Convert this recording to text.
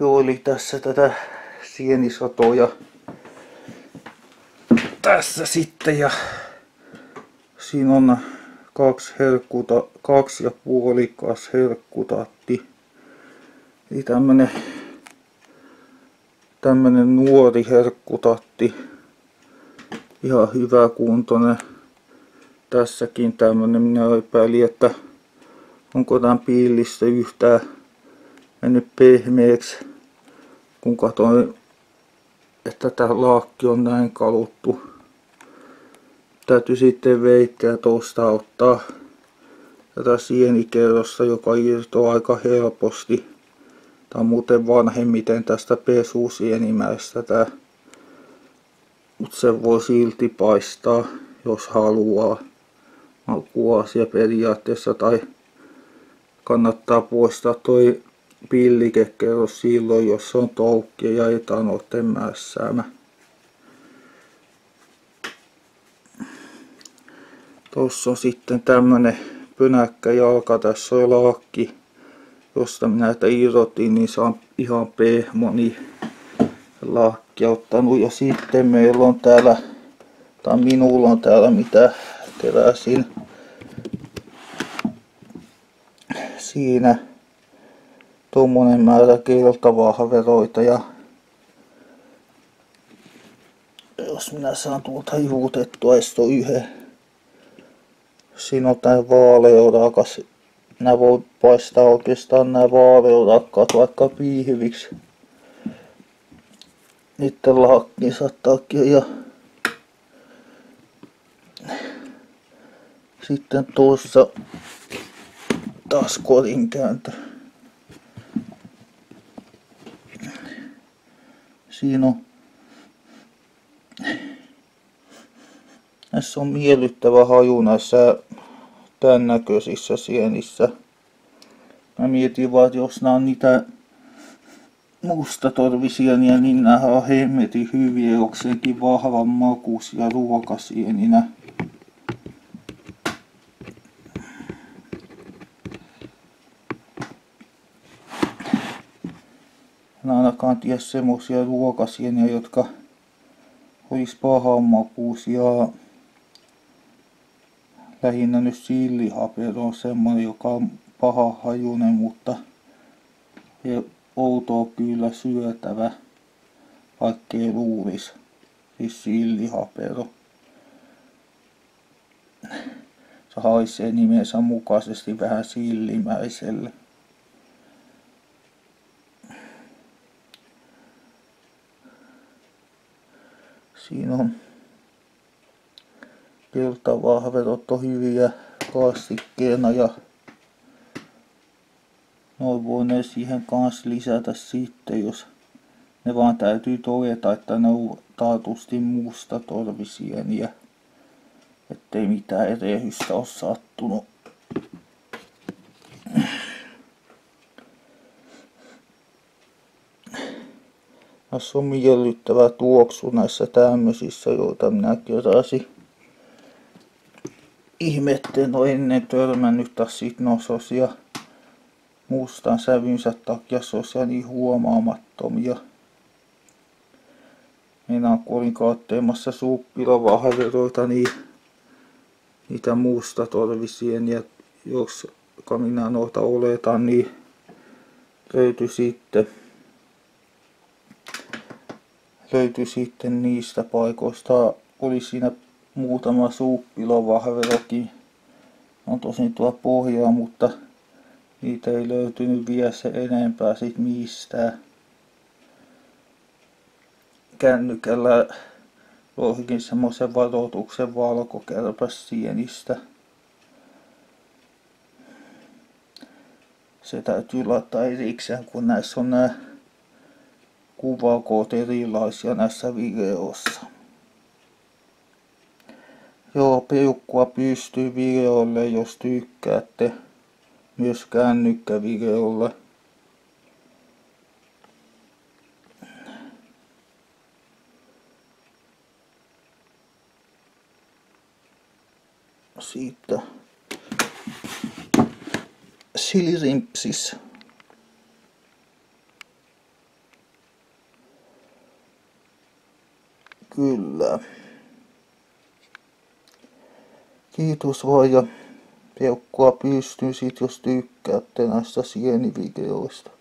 Joo, eli tässä tätä sienisatoja tässä sitten ja siinä on kaksi herkkuta, kaksi ja puolikas herkkutatti. Eli tämmönen, tämmönen nuori herkkutatti. Ihan hyvä kuntoinen. Tässäkin tämmönen, minä epäilin, että onko tämän piilistä yhtään mennyt pehmeäksi, kun katsoin, että tämä laakki on näin kaluttu. Täytyy sitten veittää tuosta ottaa tätä sienikerrosta, joka irtoaa aika helposti. Tämä on muuten vanhemmiten tästä pesusienimäistä tää. Mutta se voi silti paistaa, jos haluaa. Makuasia periaatteessa tai kannattaa poistaa toi pillikekerros silloin, jos on toukkia ja etanoiden mässäämä. Tuossa on sitten tämmönen jalka, tässä on lakki, josta minä näitä irrotin, niin se on ihan pehmoni lakki ottanut. Ja sitten meillä on täällä, tai minulla on täällä mitä keräsin siinä tuommoinen määrä keltavahveroita ja jos minä saan tuolta juutettua edes yhden. Siinä on tää vaaleorakas. Nää voi paistaa oikeastaan nää vaaleorakkaat vaikka piihviksi. Niitten lakkinsa takia ja sitten tuossa taas kääntö. Siinä on näissä on miellyttävä haju näissä tämän näköisissä sienissä. Mä mietin vaan, että jos nämä on niitä mustatorvisieniä, niin nämä on hemmetin hyviä, jokseenkin vahvan makuisia ruokasieninä. En ainakaan tiedä semmosia ruokasieniä, jotka olisi pahanmakuisia. Lähinnä nyt sillihapero on semmonen, joka on paha hajunen, mutta outoa kyllä syötävä, vaikkei luulis. Siis sillihapero. Se haisee nimensä mukaisesti vähän sillimäiselle. Siinä on keltavahverot on hyviä kastikkeena ja noin voi ne siihen kans lisätä sitten, jos ne vaan täytyy todeta, että ne on taatusti musta torvisieniä, ettei mitään erehystä ole sattunut. Tässä on miellyttävä tuoksu näissä tämmöisissä, joita minä keräsin. Ihmetteen on ennen törmännyt sit nososia mustan sävynsä takia se niin huomaamattomia. Minä kun olin kaatteemassa suppilavahveroita, niin niitä musta torvisieniä, jos minä noita oletan, niin löytyi sitten löytyi sitten niistä paikoista. Oli siinä muutama suppilovahverokin. On tosin tuo pohjaa, mutta niitä ei löytynyt vielä se enempää sit mistään. Kännykällä lohkin semmoisen varoituksen valkokärpäsienistä. Se täytyy laittaa erikseen, kun näissä on nämä kuvakoot erilaisia näissä videoissa. Joo, peukkua pystyy videolle, jos tykkäätte. Myös kännykkävideolle. Siitä silirimpsis. Kyllä. Kiitos vaan ja peukkua pystyyn sit jos tykkäätte näistä sienivideoista.